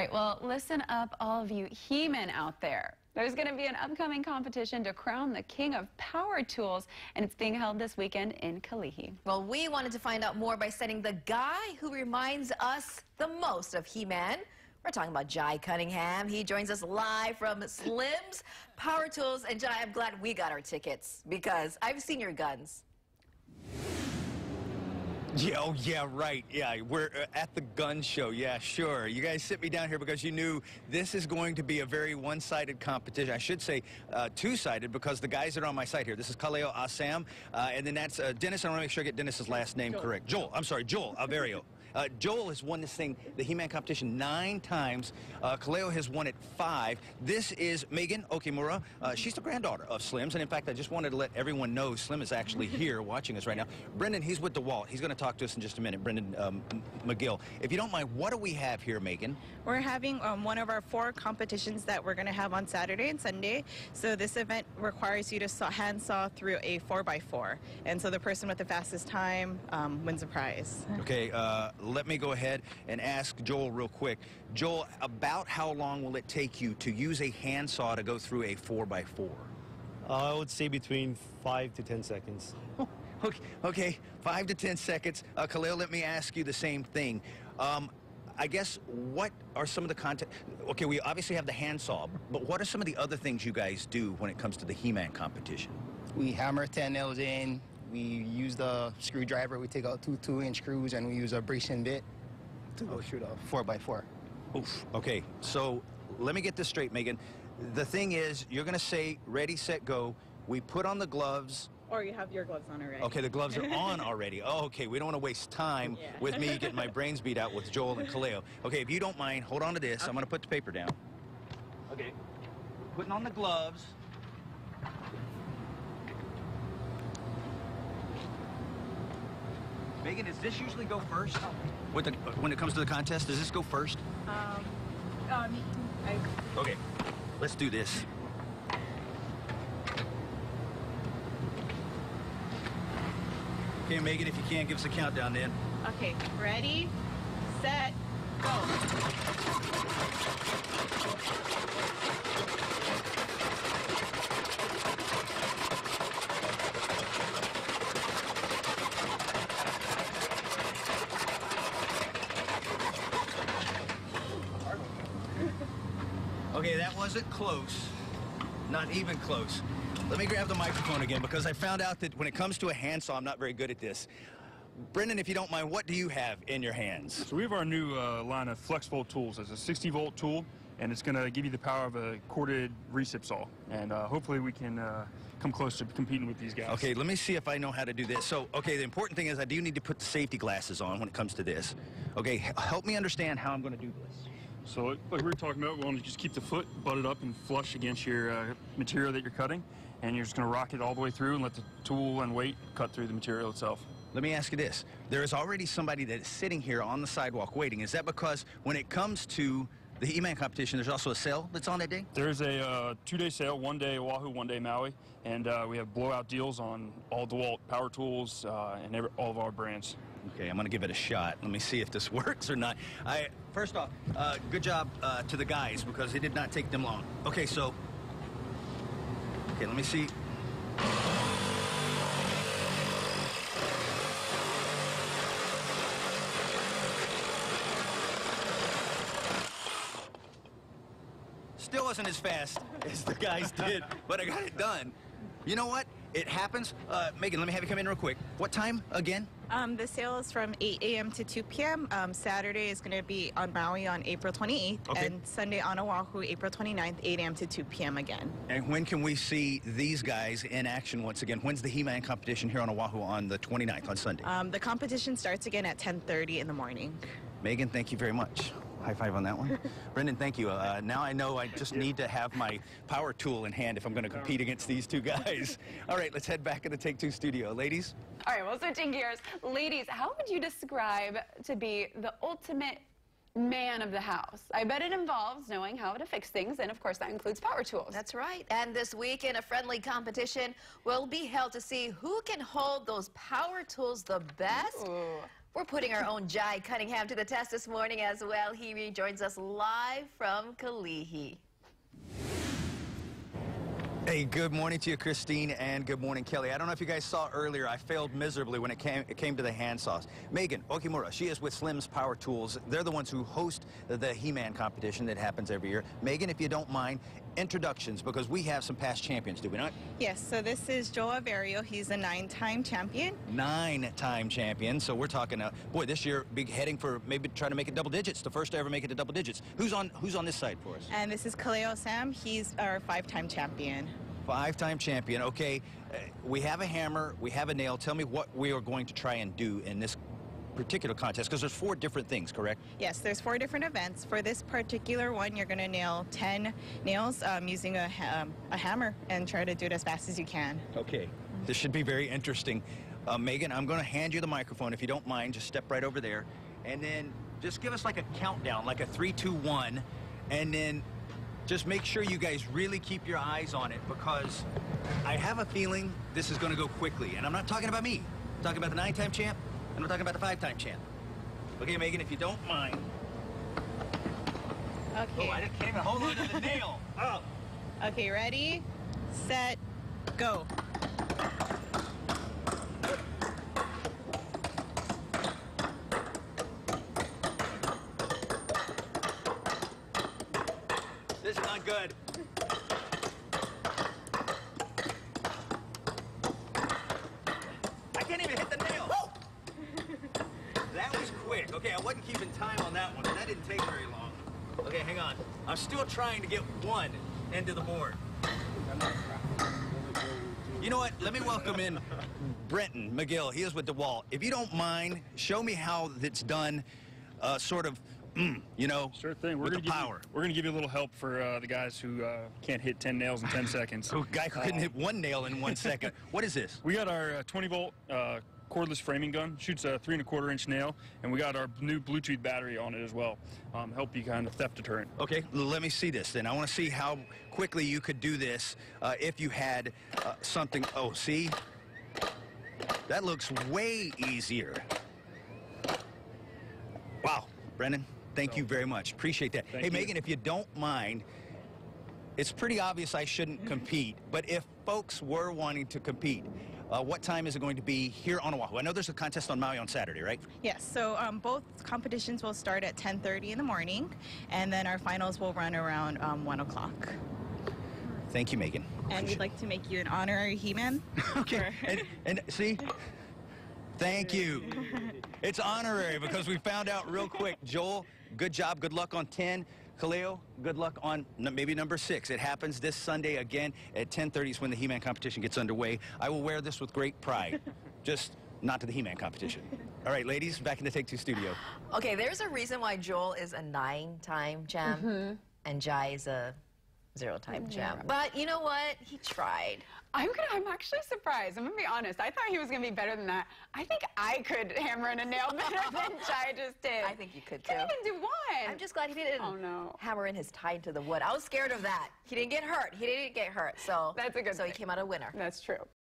Right, well, listen up, all of you He-Men out there. There's going to be an upcoming competition to crown the king of power tools, and it's being held this weekend in Kalihi. Well, we wanted to find out more by sending the guy who reminds us the most of He-Man. We're talking about Jai Cunningham. He joins us live from Slim's Power Tools. And Jai, I'm glad we got our tickets because I've seen your guns. Yeah, oh yeah, right. Yeah, we're uh, at the gun show. Yeah, sure. You guys sit me down here because you knew this is going to be a very one-sided competition. I should say uh, two-sided because the guys that are on my side here. This is Kaleo Assam, uh, and then that's uh, Dennis. I want to make sure I get Dennis's last name Joel. correct. Joel. I'm sorry, Joel Averio. Uh, Joel has won this thing, the He-Man competition, nine times. Uh, Kaleo has won it five. This is Megan Okimura. Uh, she's the granddaughter of Slim's, and in fact, I just wanted to let everyone know Slim is actually here watching us right now. Brendan, he's with DeWalt. He's going to talk to us in just a minute. Brendan um, McGill. If you don't mind, what do we have here, Megan? We're having um, one of our four competitions that we're going to have on Saturday and Sunday. So this event requires you to saw, hand saw through a 4x4. And so the person with the fastest time um, wins a prize. Okay, uh, let me go ahead and ask Joel real quick. Joel, about how long will it take you to use a handsaw to go through a 4x4? Uh, I would say between 5 to 10 seconds. okay, okay, 5 to 10 seconds. Uh, Kaleo, let me ask you the same thing. Um, I guess what are some of the content? Okay, we obviously have the handsaw, but what are some of the other things you guys do when it comes to the He-Man competition? We hammer 10 nails in, we use the screwdriver. We take out two two-inch screws and we use a bracing bit to go shoot a four by four. Oof. Okay, so let me get this straight, Megan. The thing is, you're going to say ready, set, go. We put on the gloves. Or you have your gloves on already. Okay, the gloves are on already. Oh, okay, we don't want to waste time yeah. with me getting my brains beat out with Joel and Kaleo. Okay, if you don't mind, hold on to this. Okay. I'm going to put the paper down. Okay, putting on the gloves. Megan, does this usually go first? With the, when it comes to the contest, does this go first? Um, um I... Okay, let's do this. Okay, Megan, if you can, give us a countdown then. Okay, ready, set, go. Okay, that wasn't close. Not even close. Let me grab the microphone again because I found out that when it comes to a handsaw, I'm not very good at this. Brendan, if you don't mind, what do you have in your hands? So we have our new uh, line of FlexVolt tools. It's a 60 volt tool, and it's going to give you the power of a corded recip saw. And uh, hopefully we can uh, come close to competing with these guys. Okay, let me see if I know how to do this. So, okay, the important thing is I do need to put the safety glasses on when it comes to this. Okay, help me understand how I'm going to do this. So like we were talking about, we want to just keep the foot butted up and flush against your uh, material that you're cutting, and you're just going to rock it all the way through and let the tool and weight cut through the material itself. Let me ask you this. There is already somebody that is sitting here on the sidewalk waiting. Is that because when it comes to the He-Man competition, there's also a sale that's on that day? There's a uh, two-day sale, one day Oahu, one day Maui, and uh, we have blowout deals on all DeWalt power tools uh, and every, all of our brands. Okay, I'm to give it a shot. Let me see if this works or not. I First off, uh, good job uh, to the guys because it did not take them long. Okay, so... Okay, let me see. Still wasn't as fast as the guys did, but I got it done. You know what? It happens. Uh, Megan, let me have you come in real quick. What time again? Um, the sale is from 8 a.m. to 2 p.m. Um, Saturday is going to be on Maui on April 28th, okay. and Sunday on Oahu, April 29th, 8 a.m. to 2 p.m. again. And when can we see these guys in action once again? When's the He-Man competition here on Oahu on the 29th, on Sunday? Um, the competition starts again at 10.30 in the morning. Megan, thank you very much. High five on that one. Brendan, thank you. Uh, now I know I just need to have my power tool in hand if I'm going to compete against these two guys. All right, let's head back in the Take-Two studio. Ladies? All right, well, switching gears. Ladies, how would you describe to be the ultimate man of the house. I bet it involves knowing how to fix things, and of course that includes power tools. That's right. And this weekend, a friendly competition will be held to see who can hold those power tools the best. Ooh. We're putting our own Jai Cunningham to the test this morning as well. He rejoins us live from Kalihi. Hey, good morning to you, Christine, and good morning, Kelly. I don't know if you guys saw earlier, I failed miserably when it came, it came to the hand saws. Megan Okimura, she is with Slim's Power Tools. They're the ones who host the He-Man competition that happens every year. Megan, if you don't mind, introductions, because we have some past champions, do we not? Yes, so this is Joe Averio. He's a nine-time champion. Nine-time champion, so we're talking, uh, boy, this year, be heading for maybe trying to make it double digits, the first to ever make it to double digits. Who's on, who's on this side for us? And this is Kaleo Sam. He's our five-time champion. Five-time champion. Okay, uh, we have a hammer, we have a nail. Tell me what we are going to try and do in this particular contest, because there's four different things, correct? Yes, there's four different events. For this particular one, you're going to nail 10 nails um, using a, ha- um, a hammer and try to do it as fast as you can. Okay. This should be very interesting. Uh, Megan, I'm going to hand you the microphone. If you don't mind, just step right over there. And then just give us like a countdown, like a three, two, one. And then just make sure you guys really keep your eyes on it because I have a feeling this is going to go quickly. And I'm not talking about me. I'm talking about the nine-time champ. And I'm talking about the five-time champ. Okay, Megan, if you don't mind. Okay. Oh, I can't even hold on to the nail. Oh. Okay, ready, set, go. This is not good. I can't even hit the nail. That was quick. Okay, I wasn't keeping time on that one. That didn't take very long. Okay, hang on. I'm still trying to get one into the board. You know what? Let me welcome in Brendan McGill. He is with DeWalt. If you don't mind, show me how that's done, uh, sort of, mm, you know, Sure thing. We're with gonna the give power. You, we're gonna give you a little help for uh, the guys who uh, can't hit 10 nails in 10 seconds. A guy who couldn't hit one nail in one second. What is this? We got our uh, 20 volt uh, cordless framing gun. Shoots a three and a quarter inch nail, and we got our new Bluetooth battery on it as well. Um, help you kind of theft deterrent. Okay, let me see this then. I want to see how quickly you could do this uh, if you had uh, something. Oh, see? That looks way easier. Wow, Brendan, thank you very much. Appreciate that. Hey, you. Megan, if you don't mind, it's pretty obvious I shouldn't compete, but if folks were wanting to compete, uh, what time is it going to be here on Oahu? I know there's a contest on Maui on Saturday, right? Yes, so um, both competitions will start at 10:30 in the morning, and then our finals will run around um, 1 o'clock. Thank you, Megan. And we'd like to make you an honorary He-Man. Okay. And, and see, thank you. It's honorary because we found out real quick. Joel, good job. Good luck on 10. Kaleo, good luck on n- maybe number six. It happens this Sunday again at 10:30 is when the He-Man competition gets underway. I will wear this with great pride, just not to the He-Man competition. All right, ladies, back in the Take Two studio. Okay, there's a reason why Joel is a nine-time champ mm-hmm. and Jai is a zero-time champ. But you know what? He tried. I'm gonna. I'm actually surprised. I'm gonna be honest. I thought he was gonna be better than that. I think I could hammer in a nail better than Jai just did. I think you could, Can't too. even do one. I'm just glad he didn't Oh, no. hammer in his tie to the wood. I was scared of that. He didn't get hurt. He didn't get hurt. So That's a good So he came out a winner. That's true.